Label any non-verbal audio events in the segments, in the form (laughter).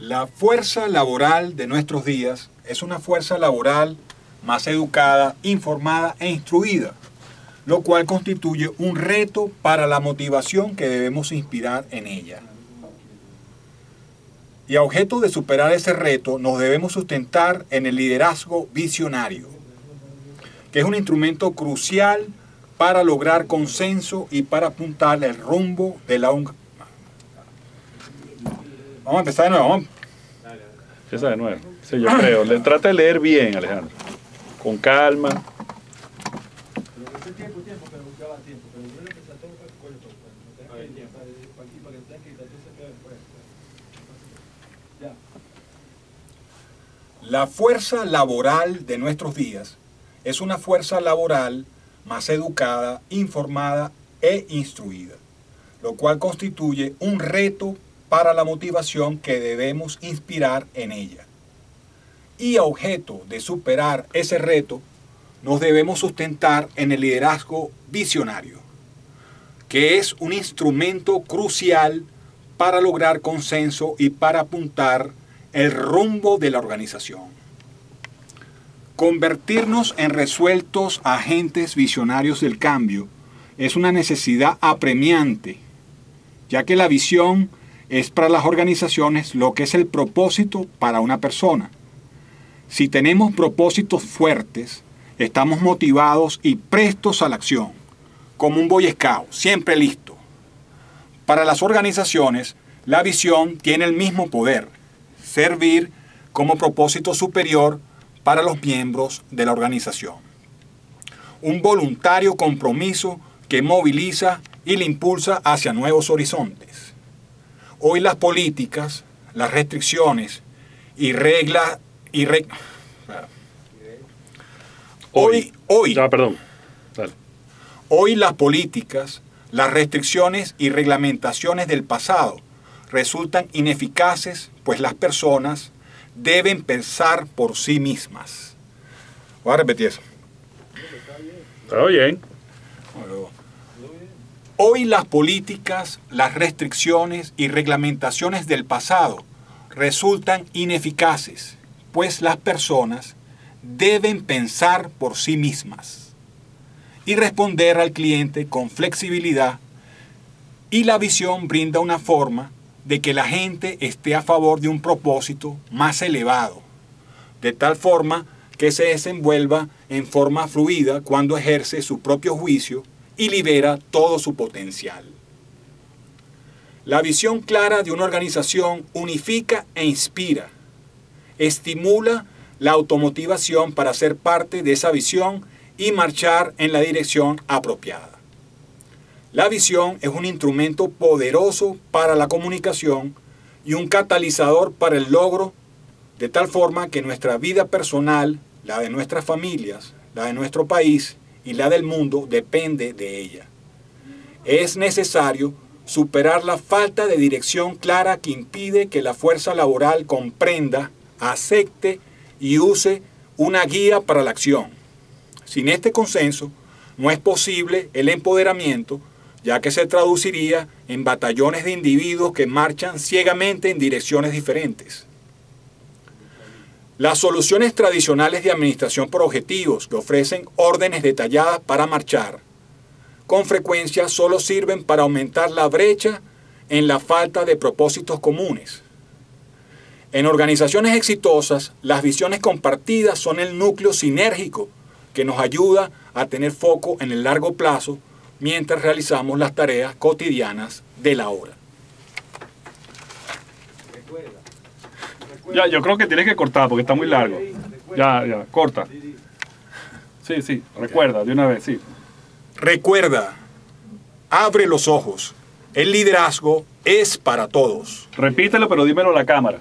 La fuerza laboral de nuestros días es una fuerza laboral más educada, informada e instruida, lo cual constituye un reto para la motivación que debemos inspirar en ella. Y a objeto de superar ese reto nos debemos sustentar en el liderazgo visionario, que es un instrumento crucial para lograr consenso y para apuntar el rumbo de la... Vamos a empezar de nuevo. Vamos. Empieza de nuevo. Sí, yo creo. Le, trata de leer bien, Alejandro. Con calma. La fuerza laboral de nuestros días es una fuerza laboral más educada, informada e instruida, lo cual constituye un reto para la motivación que debemos inspirar en ella. Y a objeto de superar ese reto, nos debemos sustentar en el liderazgo visionario, que es un instrumento crucial para lograr consenso y para apuntar el rumbo de la organización. Convertirnos en resueltos agentes visionarios del cambio es una necesidad apremiante, ya que la visión es para las organizaciones lo que es el propósito para una persona. Si tenemos propósitos fuertes, estamos motivados y prestos a la acción, como un Boy Scout, siempre listo. Para las organizaciones, la visión tiene el mismo poder, servir como propósito superior para los miembros de la organización. Un voluntario compromiso que moviliza y le impulsa hacia nuevos horizontes. Hoy las políticas, las restricciones y reglas y hoy hoy Ah, perdón. Dale. Hoy las políticas, las restricciones y reglamentaciones del pasado resultan ineficaces, pues las personas deben pensar por sí mismas. Voy a repetir eso. Está bien. Hoy las políticas, las restricciones y reglamentaciones del pasado resultan ineficaces, pues las personas deben pensar por sí mismas y responder al cliente con flexibilidad y la visión brinda una forma de que la gente esté a favor de un propósito más elevado, de tal forma que se desenvuelva en forma fluida cuando ejerce su propio juicio y libera todo su potencial. La visión clara de una organización unifica e inspira, estimula la automotivación para ser parte de esa visión y marchar en la dirección apropiada. La visión es un instrumento poderoso para la comunicación y un catalizador para el logro, de tal forma que nuestra vida personal, la de nuestras familias, la de nuestro país y la del mundo depende de ella. Es necesario superar la falta de dirección clara que impide que la fuerza laboral comprenda, acepte y use una guía para la acción. Sin este consenso, no es posible el empoderamiento ya que se traduciría en batallones de individuos que marchan ciegamente en direcciones diferentes. Las soluciones tradicionales de administración por objetivos que ofrecen órdenes detalladas para marchar, con frecuencia solo sirven para aumentar la brecha en la falta de propósitos comunes. En organizaciones exitosas, las visiones compartidas son el núcleo sinérgico que nos ayuda a tener foco en el largo plazo mientras realizamos las tareas cotidianas de la hora. Ya, yo creo que tienes que cortar porque está muy largo. Ya, ya, corta. Sí, sí, recuerda, de una vez, sí. Recuerda, abre los ojos. El liderazgo es para todos. Repítelo, pero dímelo a la cámara.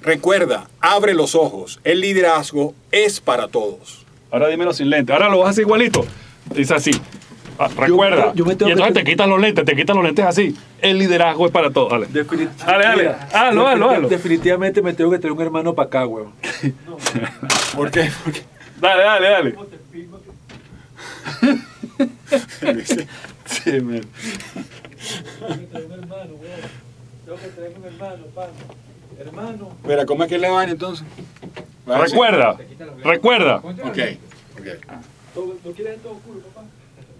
Recuerda, abre los ojos. El liderazgo es para todos. Ahora dímelo sin lentes. Ahora lo vas a hacer igualito. Dice así. Ah, recuerda. yo me tengo y entonces que- te quitas los lentes, te quitas los lentes así. El liderazgo es para todos. Dale. Definit- Dale, dale. Mira, Hazlo, hazlo, hazlo. Definitivamente me tengo que tener un hermano para acá, weón. (laughs) ¿Por qué? Porque Dale, dale, dale. (laughs) sí, man. Tengo que traer un hermano, pana. Hermano. Espera, ¿cómo es que le van entonces? Va a decir- Recuerda, recuerda. Ok, ok. ¿No quieres todo oscuro, papá?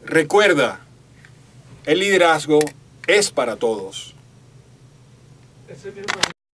Recuerda, el liderazgo es para todos.